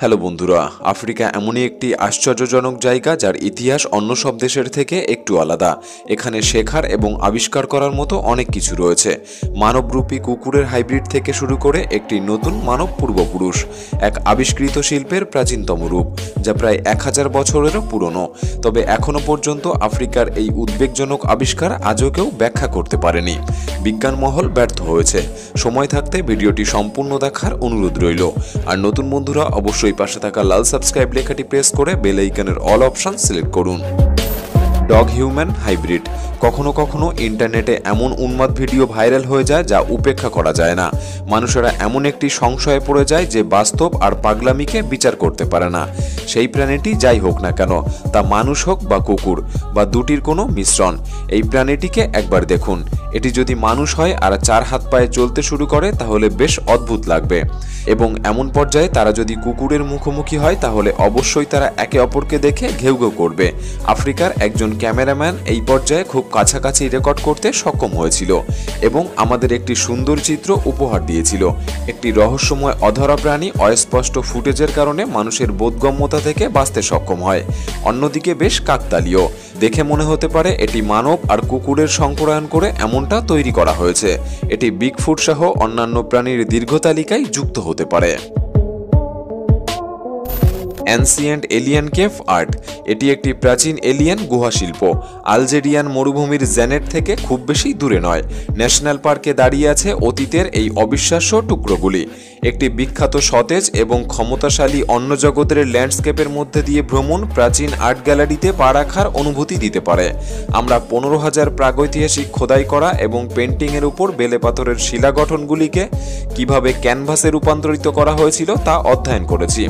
Hello বন্ধুরা, Africa এমনই একটি আশ্চর্যজনক জায়গা যার ইতিহাস অন্য সব দেশের থেকে একটু আলাদা। এখানে শেখার এবং আবিষ্কার করার মতো অনেক কিছু রয়েছে। মানবরূপী কুকুরের হাইব্রিড থেকে শুরু করে একটি নতুন মানব পূর্বপুরুষ, এক আবিষ্কৃত শিল্পের প্রাচীনতম রূপ, যা প্রায় এক হাজার বছরেরও পুরনো। তবে এখনও পর্যন্ত আফ্রিকার এই উদ্বেগজনক আবিষ্কার আজও কেউ ব্যাখ্যা করতে পারেনি। বিজ্ঞান মহল ব্যর্থ হয়েছে। সময় থাকতে ভিডিওটি সম্পূর্ণ দেখার অনুরোধ রইল। আর নতুন বন্ধুরা, অবশ্যই পাশে থাকা লাল সাবস্ক্রাইব লেখাটি প্রেস করে বেল আইকনের অল অপশন সিলেক্ট করুন। ডগ হিউম্যান হাইব্রিড কখনো কখনো ইন্টারনেটে এমন উন্মাদ ভিডিও ভাইরাল হয়ে যায় যা উপেক্ষা করা যায় না। মানুষেরা এমন একটি সংশয়ে পড়ে যায় যে বাস্তব আর পাগলামিকে বিচার করতে পারে না। সেই প্রাণীটি যাই হোক না কেন, তা মানুষ হোক বা কুকুর বা দুটির কোনো মিশ্রণ। এই প্রাণীটিকে একবার দেখুন। এটি যদি মানুষ হয় আর চার হাত পায়ে চলতে শুরু করে, তাহলে বেশ অদ্ভুত লাগবে। এবং এমন পর্যায়ে তারা যদি কুকুরের মুখোমুখি হয়, তাহলে অবশ্যই তারা একে অপরকে দেখে ঘেউ ঘেউ করবে। আফ্রিকার একজন ক্যামেরাম্যান এই পর্যায়ে খুব কাছাকাছি রেকর্ড করতে সক্ষম হয়েছিল এবং আমাদের একটি সুন্দর চিত্র উপহার দিয়েছিল। একটি রহস্যময় অধরা প্রাণী অস্পষ্ট ফুটেজের কারণে মানুষের বোধগম্যতা থেকে বাঁচতে সক্ষম হয়। অন্যদিকে বেশ কাকতালীয়। দেখে মনে হতে পারে এটি মানব আর কুকুরের সংকরায়ন করে এমনটা তৈরি করা হয়েছে। এটি বিগফুট সহ অন্যান্য প্রাণীর দীর্ঘ তালিকায় যুক্ত হতে পারে। অ্যান্সিয়েন্ট এলিয়ান কেফ আর্ট এটি একটি প্রাচীন এলিয়ান গুহা শিল্প। আলজেরিয়ান মরুভূমির জেনেট থেকে খুব বেশি দূরে নয়। ন্যাশনাল পার্কে দাঁড়িয়ে আছে অতীতের এই অবিশ্বাস্য টুকরোগুলি। একটি বিখ্যাত সতেজ এবং ক্ষমতাশালী অন্য জগতের ল্যান্ডস্কেপের মধ্যে দিয়ে ভ্রমণ প্রাচীন আর্ট গ্যালারিতে পা রাখার অনুভূতি দিতে পারে। আমরা পনেরো হাজার প্রাগৈতিহাসিক খোদাই করা এবং পেন্টিংয়ের উপর বেলে পাথরের শিলা গঠনগুলিকে কীভাবে ক্যানভাসে রূপান্তরিত করা হয়েছিল তা অধ্যয়ন করেছি।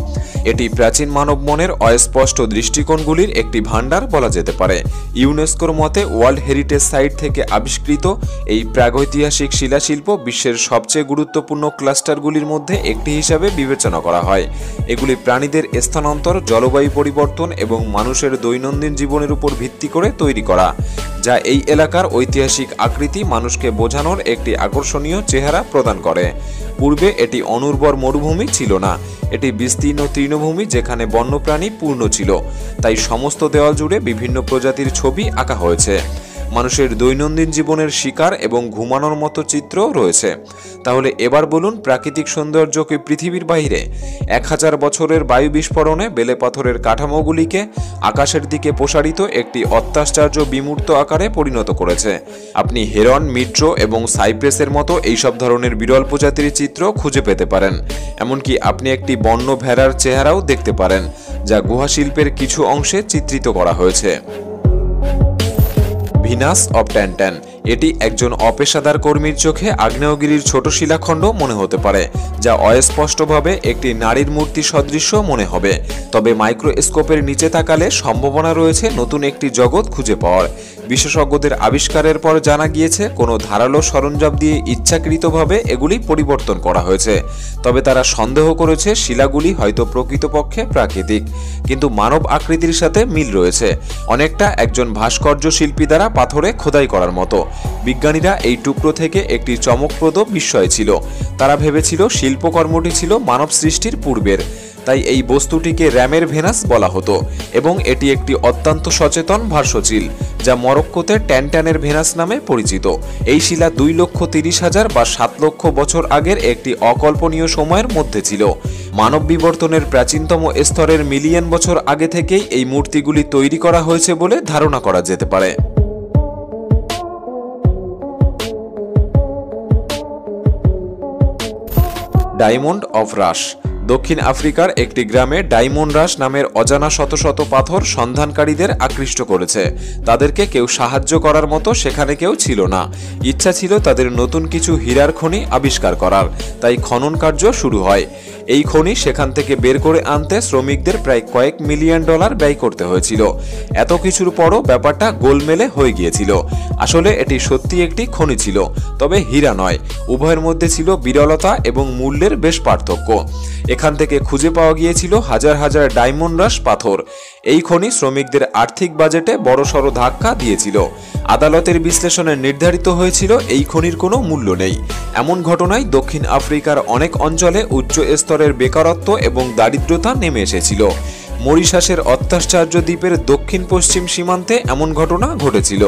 এটি প্রাচীন মানব মনের অস্পষ্ট দৃষ্টিকোণগুলির একটি ভাণ্ডার বলা যেতে পারে। ইউনেস্কোর মতে ওয়ার্ল্ড হেরিটেজ সাইট থেকে আবিষ্কৃত এই প্রাগৈতিহাসিক শিলাশিল্প বিশ্বের সবচেয়ে গুরুত্বপূর্ণ ক্লাস্টারগুলির মধ্যে একটি হিসাবে বিবেচনা করা হয়। এগুলি প্রাণীদের স্থানান্তর, জলবায়ু পরিবর্তন এবং মানুষের দৈনন্দিন জীবনের উপর ভিত্তি করে তৈরি করা, যা এই এলাকার ঐতিহাসিক আকৃতি মানুষকে বোঝানোর একটি আকর্ষণীয় চেহারা প্রদান করে। পূর্বে এটি অনুর্বর মরুভূমি ছিল না। এটি বিস্তীর্ণ তৃণভূমি যেখানে বন্যপ্রাণী পূর্ণ ছিল। তাই সমস্ত দেওয়াল জুড়ে বিভিন্ন প্রজাতির ছবি আঁকা হয়েছে। মানুষের দৈনন্দিন জীবনের শিকার এবং ঘুমানোর মতো চিত্র রয়েছে। তাহলে এবার বলুন, প্রাকৃতিক সৌন্দর্য কি পৃথিবীর বাইরে এক হাজার বছরের বায়ু বিস্ফোরণে বেলে পাথরের কাঠামোগুলিকে আকাশের দিকে প্রসারিত একটি অত্যাশ্চর্য বিমূর্ত আকারে পরিণত করেছে। আপনি হেরন মিট্র এবং সাইপ্রেসের মতো এইসব ধরনের বিরল প্রজাতির চিত্র খুঁজে পেতে পারেন। এমনকি আপনি একটি বন্য ভেড়ার চেহারাও দেখতে পারেন, যা গুহা শিল্পের কিছু অংশে চিত্রিত করা হয়েছে। ভিনাস অব ট্যান্ট্যান এটি একজন অপেশাদার কর্মীর চোখে আগ্নেয়গিরির ছোট শিলাখণ্ড মনে হতে পারে, যা অস্পষ্টভাবে একটি নারীর মূর্তি সদৃশ্য মনে হবে। তবে মাইক্রোস্কোপের নিচে তাকালে সম্ভাবনা রয়েছে নতুন একটি জগৎ খুঁজে পাওয়ার। বিশেষজ্ঞদের আবিষ্কারের পর জানা গিয়েছে, কোনো ধারালো সরঞ্জাম দিয়ে ইচ্ছাকৃতভাবে এগুলি পরিবর্তন করা হয়েছে। তবে তারা সন্দেহ করেছে শিলাগুলি হয়তো প্রকৃতপক্ষে প্রাকৃতিক, কিন্তু মানব আকৃতির সাথে মিল রয়েছে। অনেকটা একজন ভাস্কর্য শিল্পী দ্বারা পাথরে খোদাই করার মতো। বিজ্ঞানীরা এই টুকরো থেকে একটি চমকপ্রদ বিস্ময় ছিল। তারা ভেবেছিল শিল্পকর্মটি ছিল মানব সৃষ্টির পূর্বের। তাই এই বস্তুটিকে র্যামের ভেনাস বলা হতো এবং এটি একটি অত্যন্ত সচেতন ভাষ্যচিল, যা মরক্কোতে ট্যানট্যানের ভেনাস নামে পরিচিত। এই শিলা দুই লক্ষ তিরিশ হাজার বা সাত লক্ষ বছর আগের একটি অকল্পনীয় সময়ের মধ্যে ছিল। মানব বিবর্তনের প্রাচীনতম স্তরের মিলিয়ন বছর আগে থেকেই এই মূর্তিগুলি তৈরি করা হয়েছে বলে ধারণা করা যেতে পারে। Diamond of rush. দক্ষিণ আফ্রিকার একটি গ্রামে ডায়মন্ড রাস নামের অজানা শত শত পাথর সন্ধানকারীদের আকৃষ্ট করেছে। তাদেরকে কেউ সাহায্য করার মতো সেখানে কেউ ছিল না। ইচ্ছা ছিল তাদের নতুন কিছু হীরার খনি আবিষ্কার করার। তাই খনন কার্য শুরু হয়। এই খনি সেখান থেকে বের করে আনতে শ্রমিকদের প্রায় কয়েক মিলিয়ন ডলার ব্যয় করতে হয়েছিল। এত কিছুর পরও ব্যাপারটা গোলমেলে হয়ে গিয়েছিল। আসলে এটি সত্যি একটি খনি ছিল, তবে হীরা নয়। উভয়ের মধ্যে ছিল বিরলতা এবং মূল্যের বেশ পার্থক্য। এখান থেকে খুঁজে পাওয়া গিয়েছিল হাজার হাজার ডায়মন্ড রাস পাথর। এই খনি শ্রমিকদের আর্থিক বাজেটে বড়সড় ধাক্কা দিয়েছিল। আদালতের বিশ্লেষণে নির্ধারিত হয়েছিল, এই খনির কোনো মূল্য নেই। এমন ঘটনায় দক্ষিণ আফ্রিকার অনেক অঞ্চলে উচ্চ স্তরের স্তরের বেকারত্ব এবং দারিদ্রতা নেমে এসেছিল। মরিশাসের অত্যাশ্চর্য দ্বীপের দক্ষিণ পশ্চিম সীমান্তে এমন ঘটনা ঘটেছিল।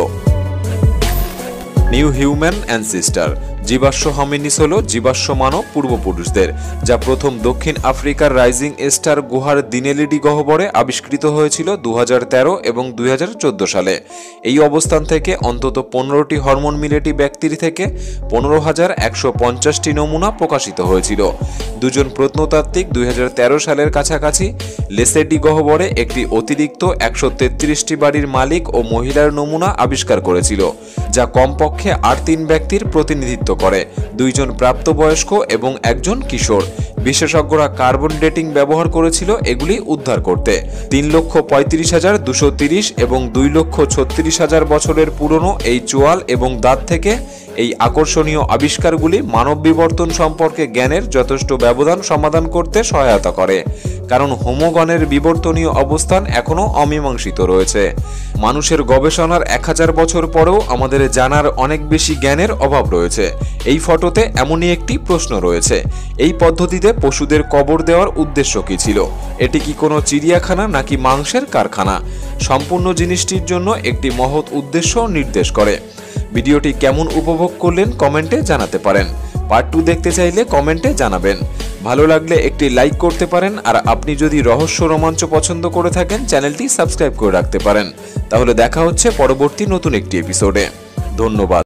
নিউ হিউম্যান অ্যানসিস্টার জীবাশ্ম হমিনিস হল জীবাশ্ম মানব পূর্বপুরুষদের, যা প্রথম দক্ষিণ আফ্রিকার রাইজিং স্টার গুহার দিনেলিডি গহ্বরে আবিষ্কৃত হয়েছিল দু হাজার তেরো এবং দু হাজার চোদ্দ সালে। এই অবস্থান থেকে অন্তত পনেরোটি হরমোন মিলেটি ব্যক্তির থেকে পনেরো হাজার একশো পঞ্চাশটি নমুনা প্রকাশিত হয়েছিল। দুজন প্রত্নতাত্ত্বিক দুই হাজার তেরো সালের কাছাকাছি লেসেডি গহ্বরে একটি অতিরিক্ত একশো তেত্রিশটি বাড়ির মালিক ও মহিলার নমুনা আবিষ্কার করেছিল, যা কমপক্ষে আর তিন ব্যক্তির প্রতিনিধিত্ব করে দুইজন প্রাপ্তবয়স্ক এবং একজন কিশোর। বিশেষজ্ঞরা কার্বন ডেটিং ব্যবহার করেছিল এগুলি উদ্ধার করতে। তিন লক্ষ পঁয়ত্রিশ হাজার দুশো তিরিশ এবং দুই লক্ষ ছত্রিশ হাজার বছরের পুরনো এই চোয়াল এবং দাঁত থেকে এই আকর্ষণীয় আবিষ্কারগুলি মানব বিবর্তন সম্পর্কে জ্ঞানের যথেষ্ট ব্যবধান সমাধান করতে সহায়তা করে, কারণ হোমোগণের বিবর্তনীয় অবস্থান এখনও অমীমাংসিত রয়েছে। মানুষের গবেষণার এক হাজার বছর পরেও আমাদের জানার অনেক বেশি জ্ঞানের অভাব রয়েছে। এই ফটোতে এমনই একটি প্রশ্ন রয়েছে। এই পদ্ধতিতে পশুদের কবর দেওয়ার উদ্দেশ্য কী ছিল? এটি কি কোনো চিড়িয়াখানা নাকি মাংসের কারখানা? সম্পূর্ণ জিনিসটির জন্য একটি মহৎ উদ্দেশ্য নির্দেশ করে। ভিডিওটি কেমন উপভোগ করলেন কমেন্টে জানাতে পারেন। পার্ট টু দেখতে চাইলে কমেন্টে জানাবেন। ভালো লাগলে একটি লাইক করতে পারেন, আর আপনি যদি রহস্য রোমাঞ্চ পছন্দ করে থাকেন, চ্যানেলটি সাবস্ক্রাইব করে রাখতে পারেন। তাহলে দেখা হচ্ছে পরবর্তী নতুন একটি এপিসোডে ধন্যবাদ।